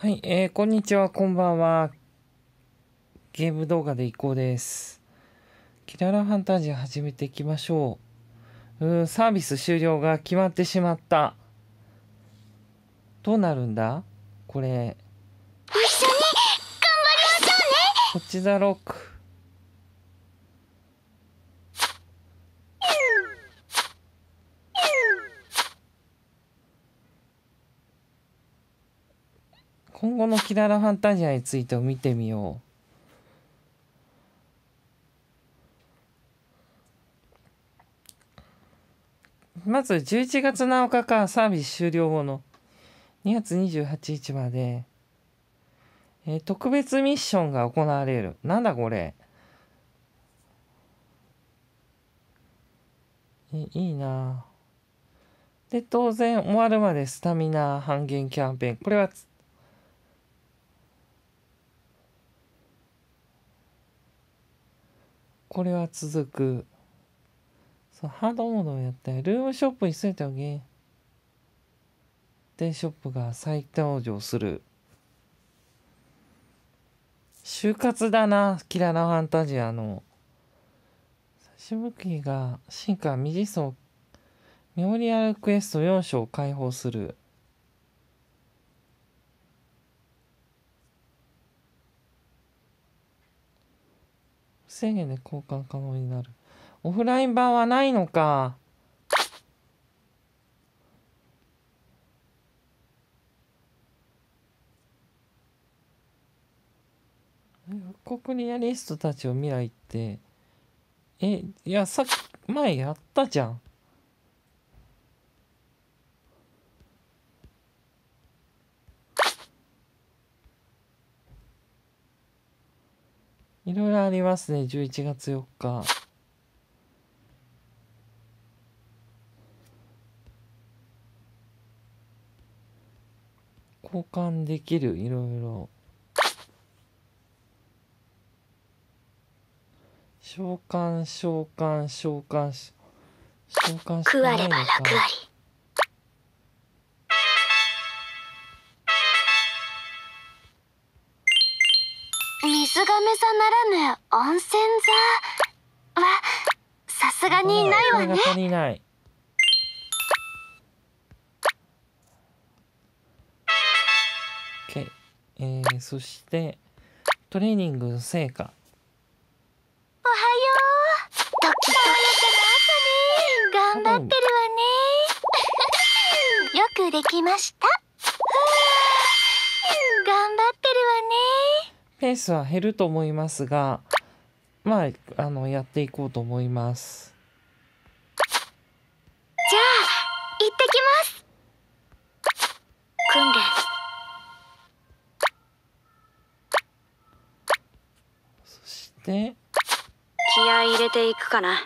はい、えー、こんにちは、こんばんは。ゲーム動画でいこうです。キララファンタジー始めていきましょう。うーん、サービス終了が決まってしまった。どうなるんだ？これ。一緒に頑張りましょうねこっちだロック。今後のキララファンタジアについてを見てみよう。まず11月7日からサービス終了後の2月28日まで、えー特別ミッションが行われる。なんだこれ？えいいなで、当然終わるまでスタミナ半減キャンペーン。これはこれは続く。そう、ハードモードをやって、ルームショップについておけ。で、ショップが再登場する。就活だな、キララファンタジアの。しぶきが進化未実装メモリアルクエスト4章を開放する。制限で交換可能になる。オフライン版はないのか。復刻リアリストたちを未来ってえいやさっき前やったじゃんいろいろありますね。11月4日。交換できる？いろいろ。召喚召喚召喚し召喚し食わればか。ないのか楽あり。水亀座ならぬ温泉座はさすがにないないオッケーえー、そしてトレーニングの成果。おはよう。ドキドキな朝ね。頑張ってるわね。よくできましたペースは減ると思いますがまああのやっていこうと思います。じゃあ行ってきます。訓練。そして気合い入れていくかな。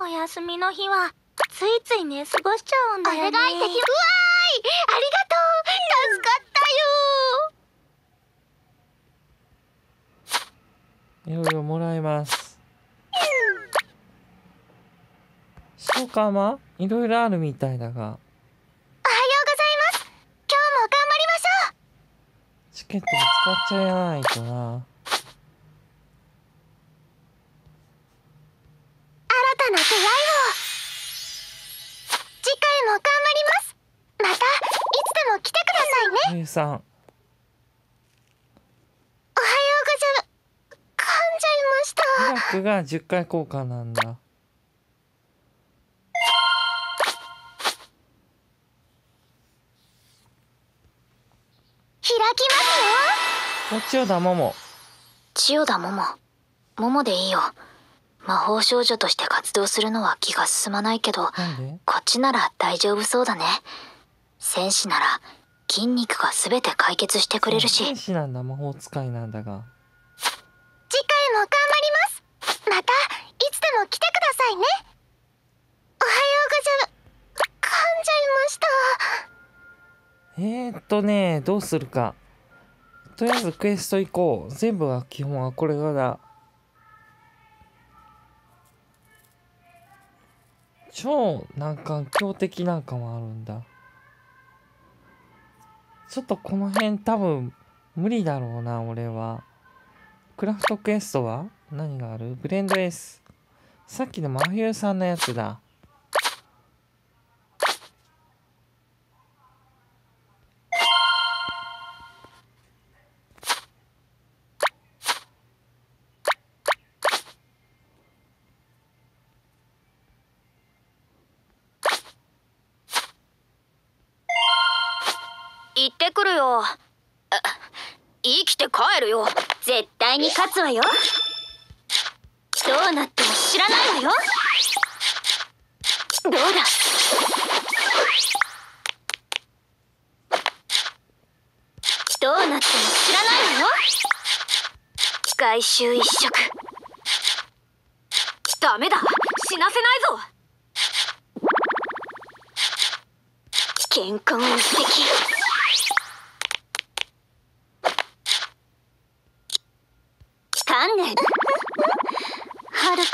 お休みの日はついつい寝過ごしちゃうんだよね。お願いできうわーいありがとう。助かったよ。いろいろもらえます。召喚はいろいろあるみたいだが。おはようございます。今日も頑張りましょう。チケットを使っちゃわないとなさん。おはようござい噛んじゃいましたミラクが10回効果なんだ開きますよ。お千代田桃。千代田桃桃でいいよ。魔法少女として活動するのは気が進まないけどこっちなら大丈夫そうだね。戦士なら筋肉が全て解決してくれるし。天使なんだ。魔法使いなんだが。次回も頑張ります。またいつでも来てくださいね。おはようござい噛んじゃいました。えー、っとねどうするか。とりあえずクエスト行こう。全部は基本はこれがだ超難関強敵なんかもあるんだちょっとこの辺多分無理だろうな俺は。クラフトクエストは？何がある？ブレンドエース。さっきの真冬さんのやつだ。よ。絶対に勝つわよ。どうなっても知らないわよ。どうだ。どうなっても知らないわよ。外周一色。ダメだ。死なせないぞ。健康一滴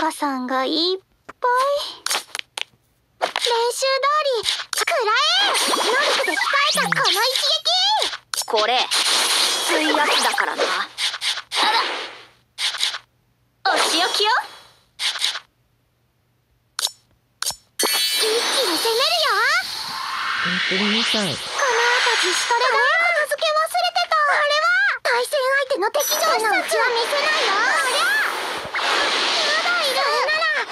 はるかさんがいっぱい練習通り食らえ能力で鍛えたこの一撃これきついやつだからなあらお仕置きよ一気に攻めるよ本当にみたいこの後自主トレで片付け忘れてた。あれは？対戦相手の敵情のうちは見せないよ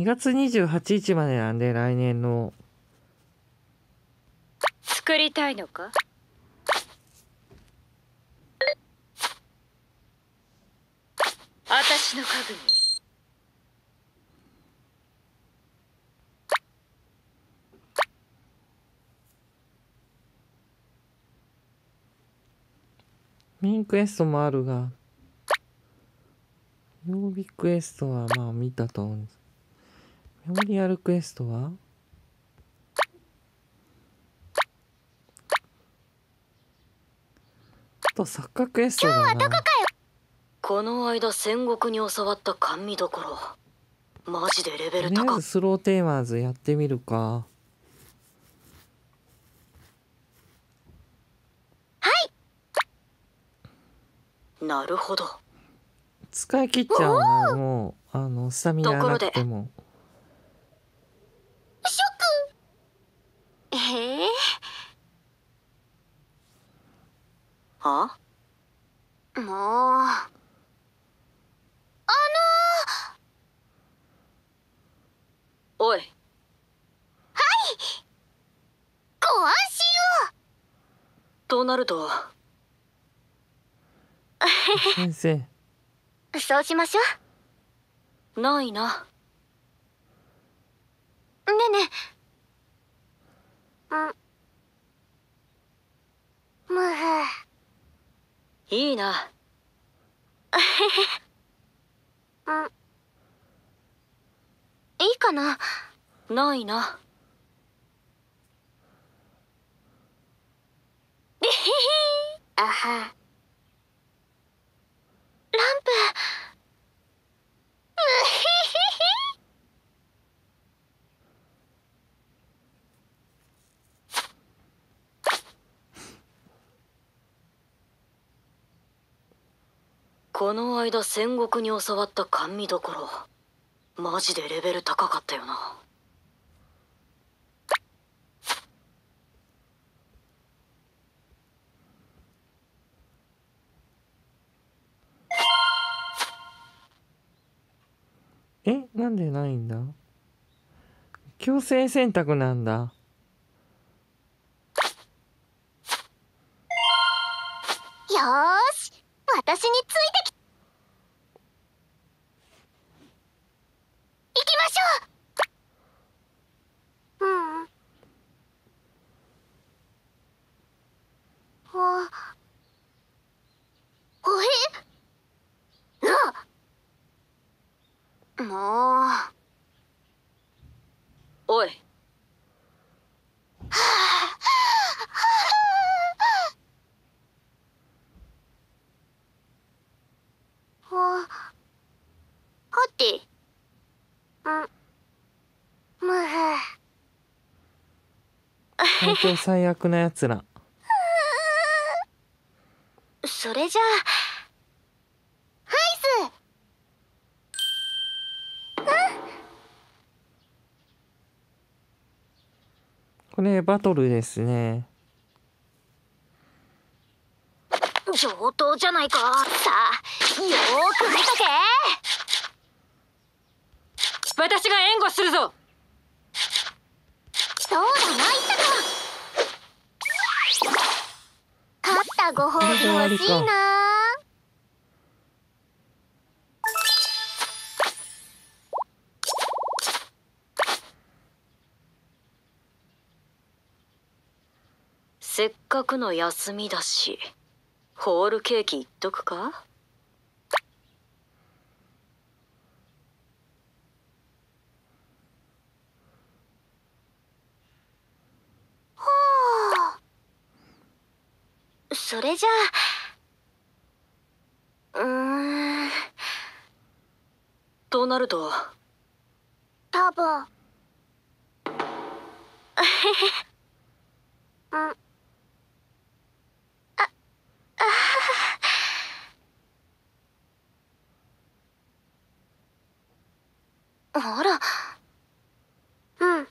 2月28日までなんで来年の。作りたいのか？私の家具に。メインクエストもあるが曜日クエストはまあ見たと思うんですメモリアルクエストは？あとサッカークエストだな。この間戦国に教わった甘味どころマジでレベル高。ずスローテーマーズやってみるか。なるほど。使い切っちゃうなもう。あのスタミナなくてもショックへえあもうあおいご安心となると先生。をそうしましょないな。うねえねえ。うん。むふ。いいな。うん。いいかな。ないな。あは。ランプ。うひひこの間戦国に教わった甘味どころマジでレベル高かったよななんでないんだ？強制選択なんだ。よし。私についてき行きましょう。うん。あおえもう。おい。あはてむ本当最悪なやつらそれじゃあアイスこれバトルですね。上等じゃないか。さあよーく見とけ。私が援護するぞ。そうだな言ったか勝ったご褒美欲しいなせっかくの休みだしホールケーキいっとくか？それじゃあうーん。となると？多分。う んあら。うん。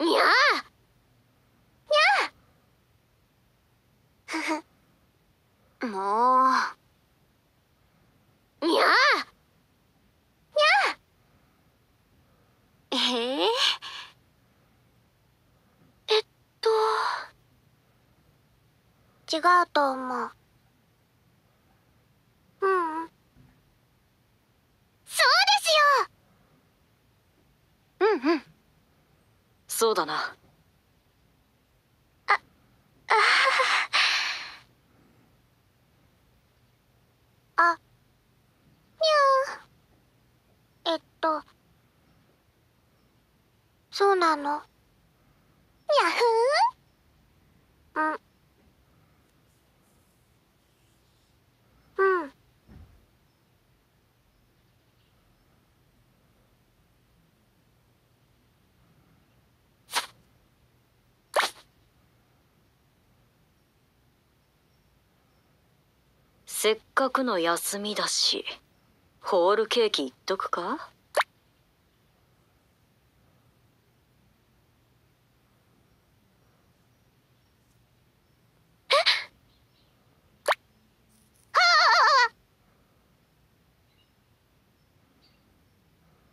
にゃあにゃあもうにゃあえええっと違うと思う。うん。そうですよ。うんうん。そうだな。あにゃー。えっと。そうなの？やふーうんうんせっかくの休みだしホールケーキいっとくか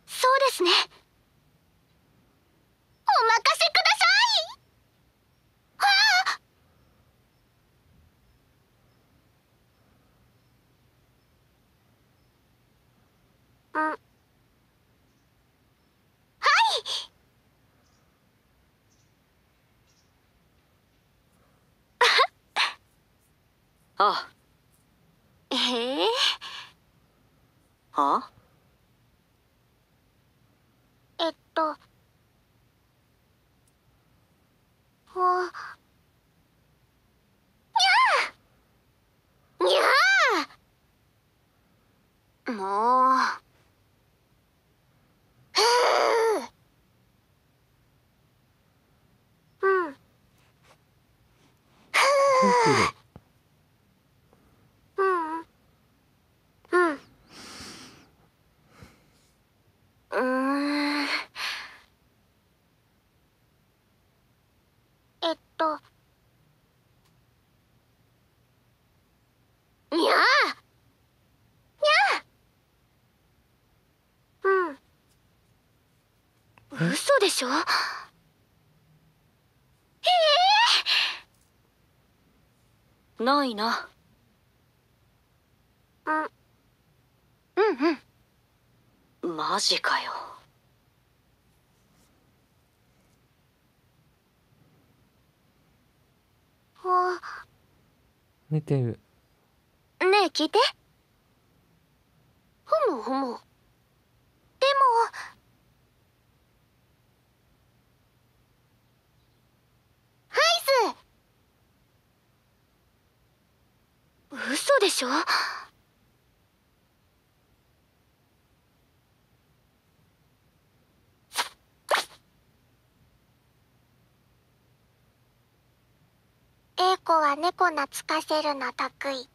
そうですねお任せくださいはあうんはいあ。ええあえっと。おにゃあもう。ふううん。本当だうんうんうーんえっとにゃあにゃあうんしょ？ないな。うん。うんうん。マジかよ。お寝てる。ねえ聞いて。ふむふむ。でもハイズ嘘でしょ？エイコは猫懐かせるの得意。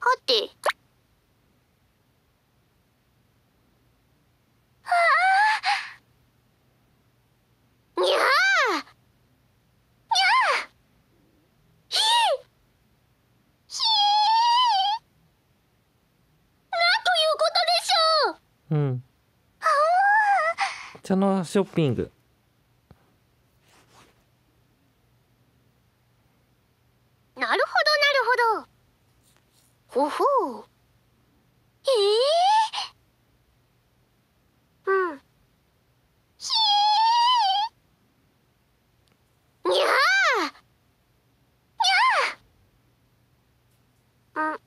はてにゃあにゃあひひなんということでしょううん茶のショッピングなるほどなるほどほほうええうんひーにゃあにゃあ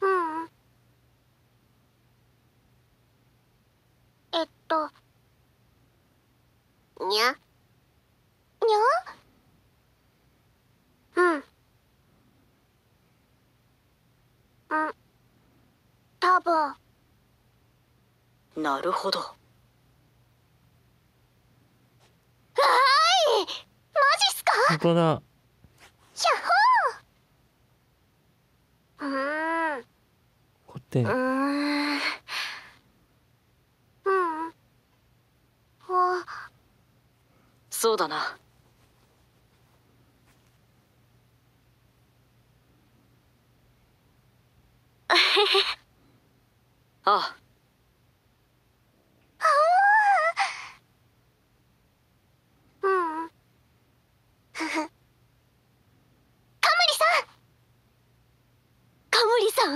うんうんえっとにゃ？にゃ？うん。うん。多分。なるほどはーい。マジっすか？本当だー。うーん。こってうーん。うん。お。そうだな あうん。ふふ。カムリさん。カムリさん。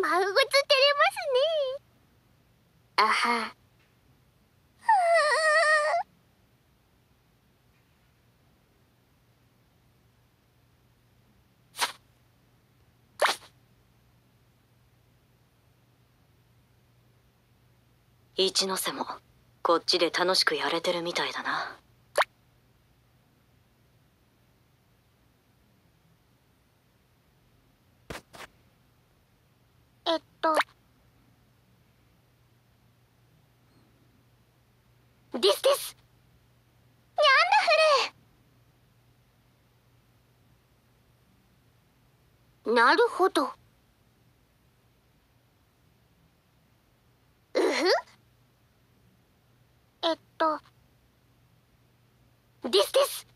マウゴツ照れますね。あは。一ノ瀬もこっちで楽しくやれてるみたいだなえっと。ですです。ニャンダフル。なるほど。うふえっと。ですです。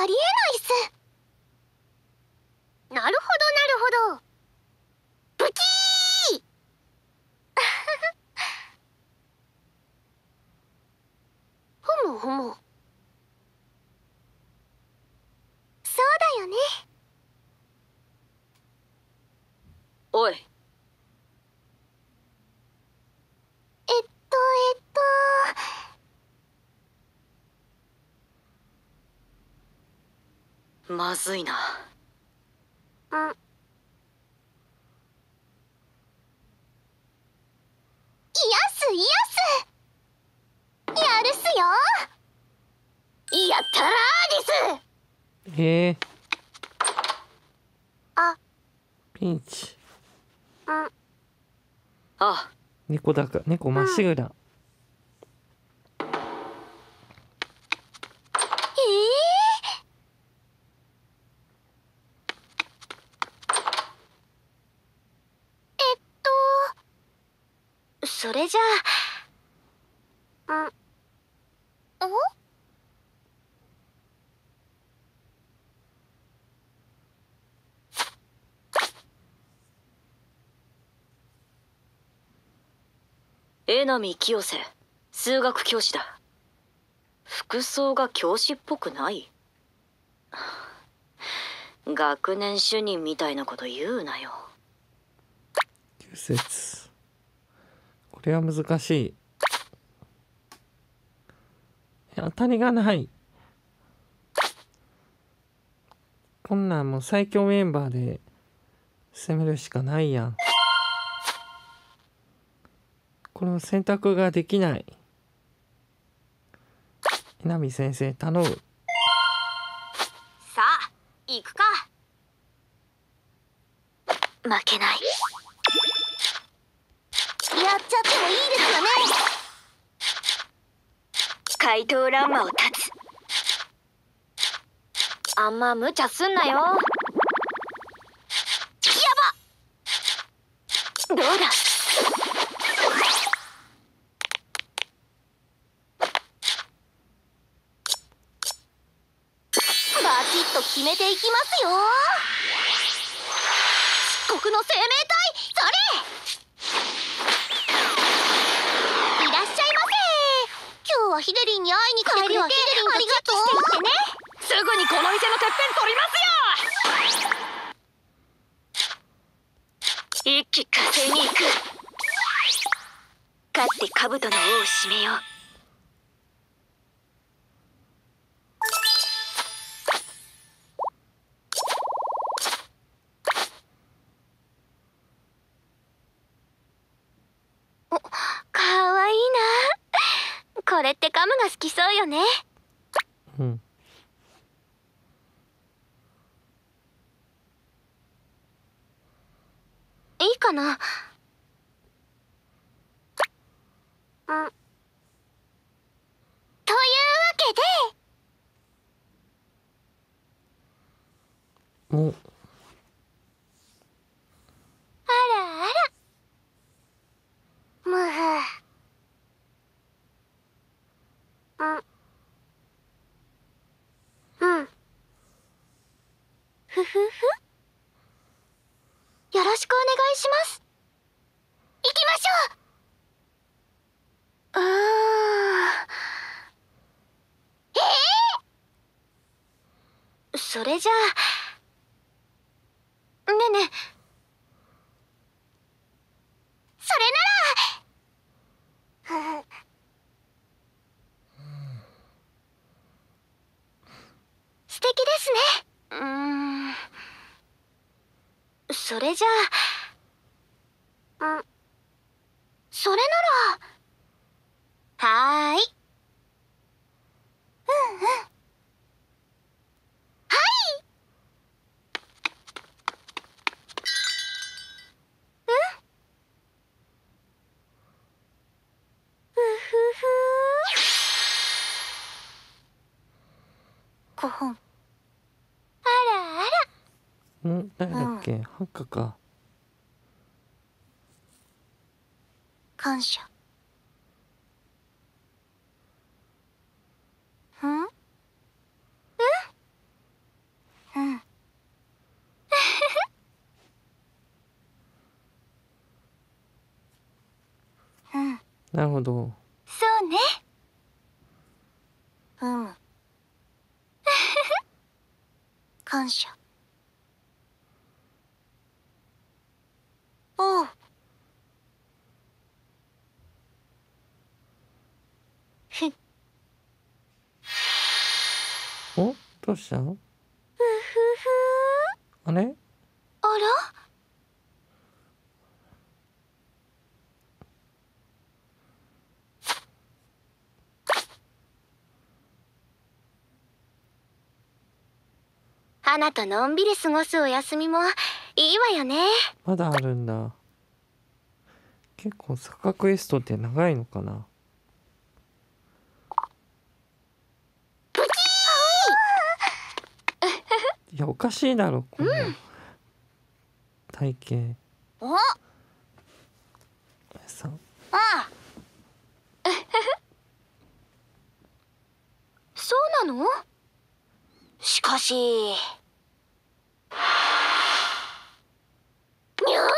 ありえないっす。なるほどなるほど。ブキーふむふむ。そうだよね。おいえっとえっと。まずいな。うん。イヤスイヤス。やるっすよ。やったらーです。えー、あ、ピンチ。うん、あ。猫だか猫まっしぐら、えええっと、それじゃあ、うん、お？江波清瀬数学教師だ。服装が教師っぽくない？学年主任みたいなこと言うなよ。9節。これは難しい当たりがない。こんなんもう最強メンバーで攻めるしかないやん。これを選択ができない。稲見先生頼む。さあ行くか。負けない。やっちゃってもいいですよね。怪盗乱魔を立つ。あんま無茶すんなよ。やば。どうだ。バチッと決めていきますよ。漆黒の生命体それいらっしゃいませ今日はヒデリンに会いに来てくれてありがとうすぐにこの店のてっぺん取りますよ。一気火星に行く勝って兜の尾を締めよ。うな。うん。というわけで。おあらあらむふうんうんふふふよろしくお願いします行きましょううーんええそれじゃあねえねえそれなら素敵ですね。うん。それじゃあうんそれならはーいうんうんはいうんふふ5本。あらあら。ん。誰だっけ？ハッカか。感謝。ん？うん？うん。うん。なるほど。そうねうん感謝おう。ふふおどうしたの？ふあれ？あら花とのんびり過ごすお休みもいいわよね。まだあるんだ。結構サッカークエストって長いのかな。いやおかしいだろこの体型。お！さああ。そうなの？しかしにゃー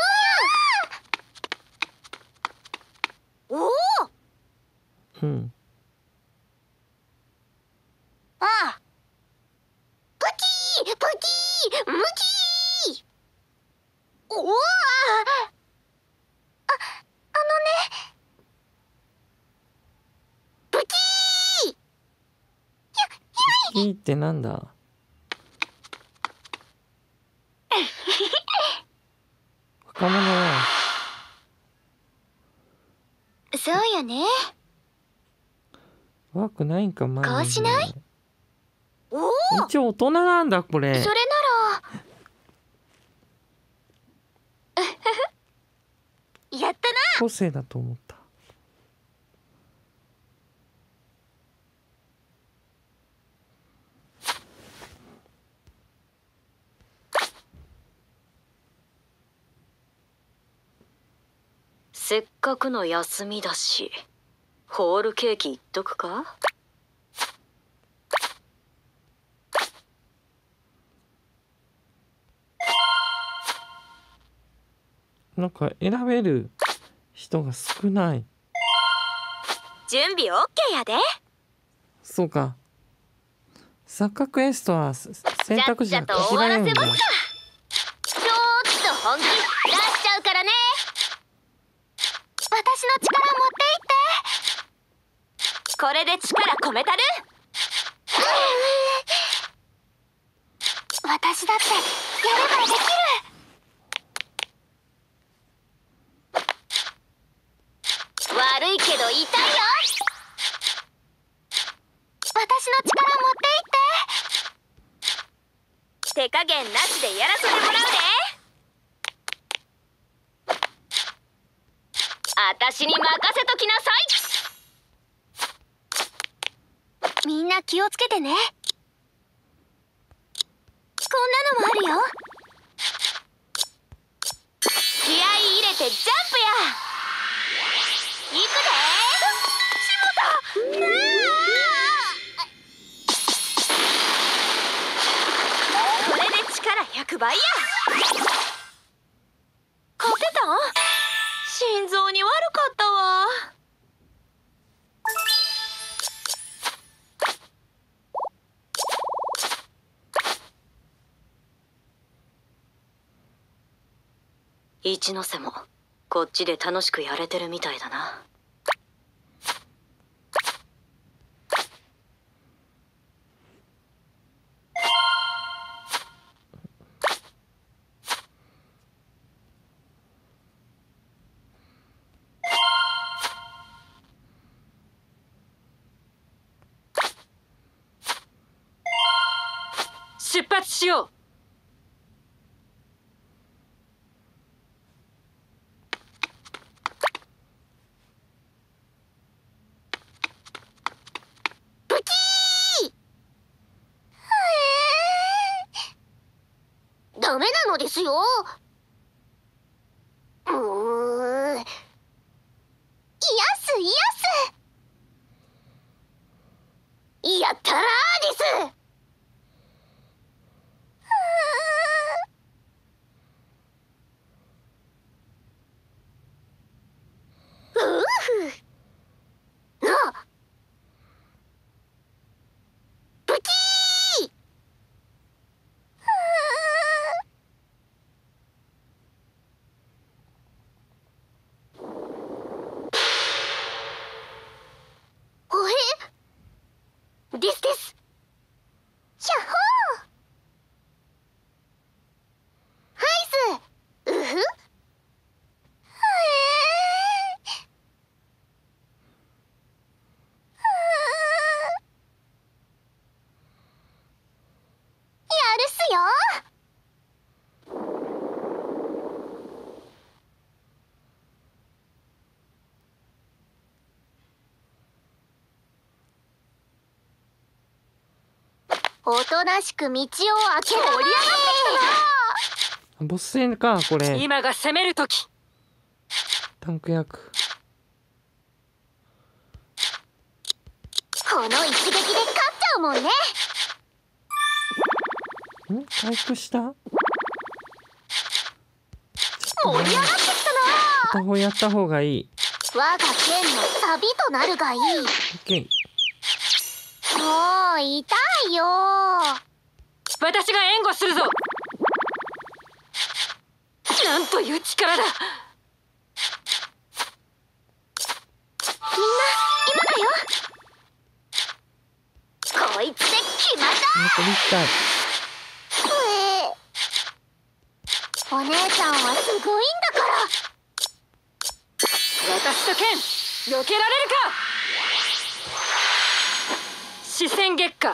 おおうん。あ。あプキープキ向きおおああのね。ブキいいってなんだ？若者はね。ワークないんかマこうしない？おお一応大人なんだこれ。それなら。やったな！個性だと思ったせっかくの休みだしホールケーキいっとくか？なんか選べる人が少ない。準備 OK やで。そうか。錯覚エストはせ選択肢が限られるんだわらせますかちょっと本気出しちゃうからね私の力持っていって。これで力込めたる？私だってやればできる。悪いけど痛いよ。私の力持っていって。手加減なしでやらせてもらうで。あたしに任せときなさい。みんな気をつけてね。こんなのもあるよ。気合い入れてジャンプや。行くで。これで力100倍や。勝てた？ん心臓に悪かったわ。一ノ瀬もこっちで楽しくやれてるみたいだな。出発しようダメなのですようーんイヤスイヤスやったらーですうーふなあブキーおえですですひゃっほーハイスうふへーやるっすよおとなしく道を開け盛り上がってきボス戦かこれ。今が攻める時。タンク役。この一撃で勝っちゃうもんね。ん？回復した？盛り上がってきたな。片方やった方がいい。我が剣のサビとなるがいい。オッケーもう痛いよ。私が援護するぞ。なんという力だ。みんな今だよ。こいつで決まった残り1体お姉ちゃんはすごいんだから。私と剣避けられるか視線月下。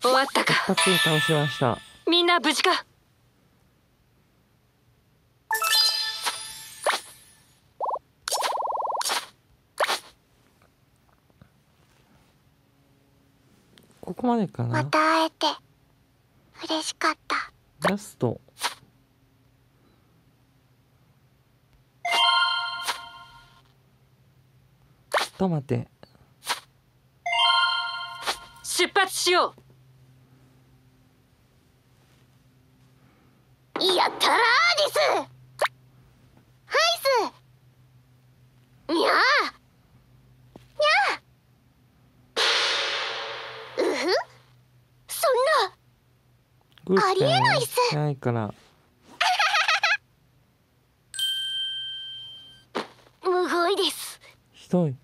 終わった一か発に倒しました。みんな無事か。ここまでかな。また会えて嬉しかった。ラストと待て。出発しよう。やったらーです。ハイス。にゃー。にゃー。うふ。そんな。グーしかありえないっす。ないから。むごいです。ひどい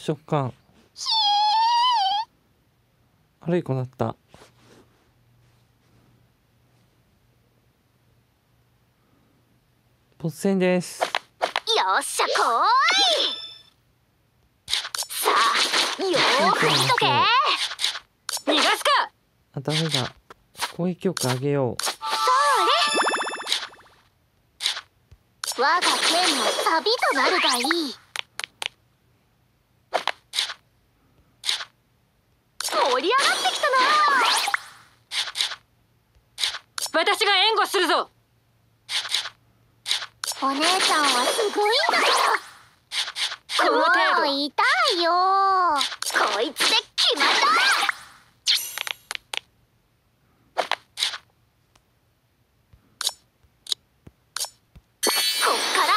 食感。悪い子だった。突戦です。よっしゃ来い。さあよーく見とけ。逃がすか。あダメだ攻撃力上げよう。我が剣のサビとなるがいい盛り上がってきたな私が援護するぞお姉ちゃんはすごいんだからこの程度もう痛いよ。こいつで決まったこっから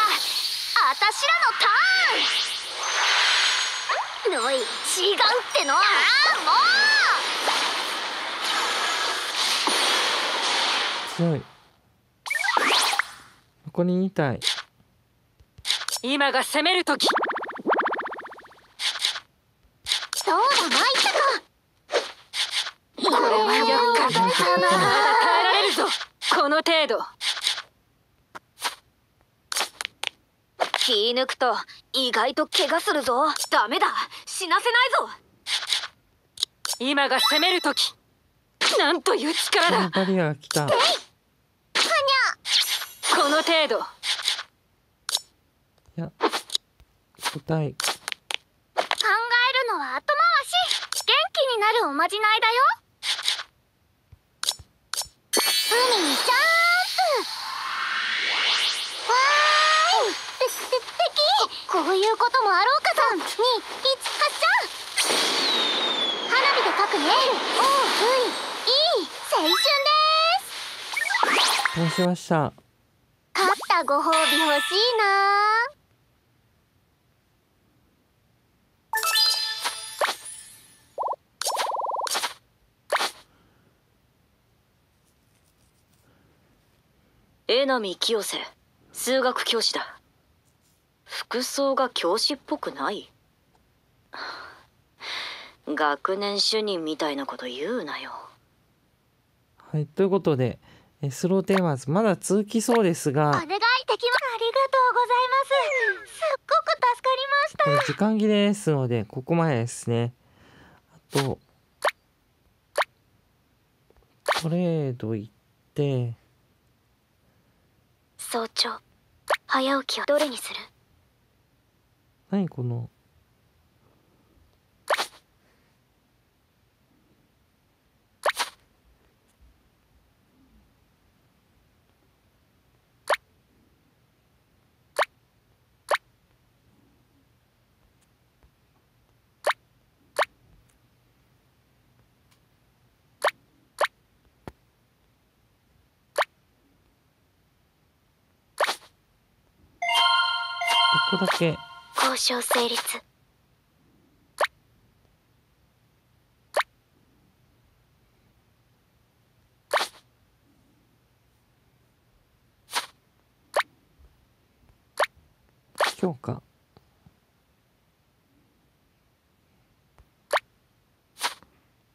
あたしらのターン。のい違うってのああもう強い。残り2体今が攻める時。そうだ参ったかこれは厄介だまだ耐えられるぞ。この程度。気抜くと意外と怪我するぞ。ダメだ。死なせないぞ。今が攻める時。なんという力だ。バリアが来たこの程度。いや答え。考えるのは後回し。元気になるおまじないだよ。海にジャンプ。わーい。てて敵。こういうこともあろうかさん。2 1発射。花火で書くね OVE 青春です。倒しましたたご褒美欲しいな。江波清瀬数学教師だ。服装が教師っぽくない？学年主任みたいなこと言うなよ。はいということでえスローテーマーズまだ続きそうですが。お願いできます。ありがとうございます。すっごく助かりました。時間切れですのでここまでですね。あとトレード行って。早朝早起きはどれにする？何このこだけ。交渉成立。強化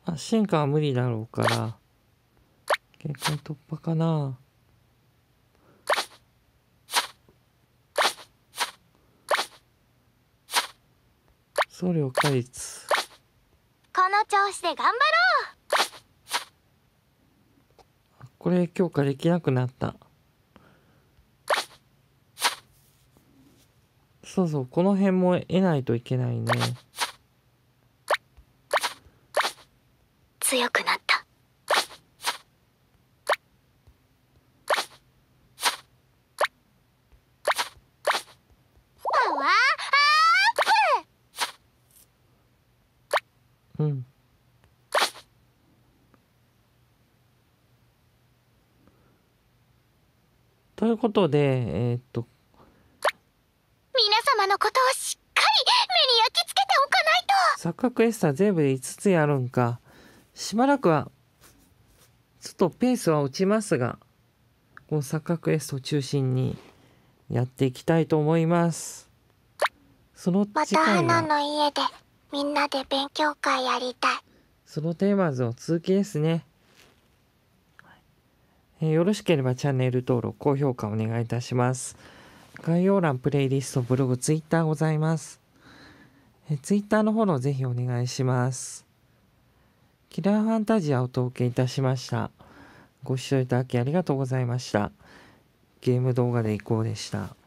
あ進化は無理だろうから限界突破かな送料化率この調子で頑張ろう。これ強化できなくなった。そうそうこの辺も得ないといけないねう強くなったパワーアップうんということでえーっと皆様のことをしっかり目に焼き付けておかないと。錯覚エスター全部で5つやるんか。しばらくはちょっとペースは落ちますがこの錯覚エストを中心にやっていきたいと思います。そのまた次回花はの家でみんなで勉強会やりたい。そのテーマズの続きですね、えよろしければチャンネル登録高評価お願いいたします。概要欄プレイリストブログツイッターございます、えー、ツイッターのフォローぜひお願いします。キラーファンタジアをお届けいたしました。ご視聴いただきありがとうございました。ゲーム動画でいこうでした。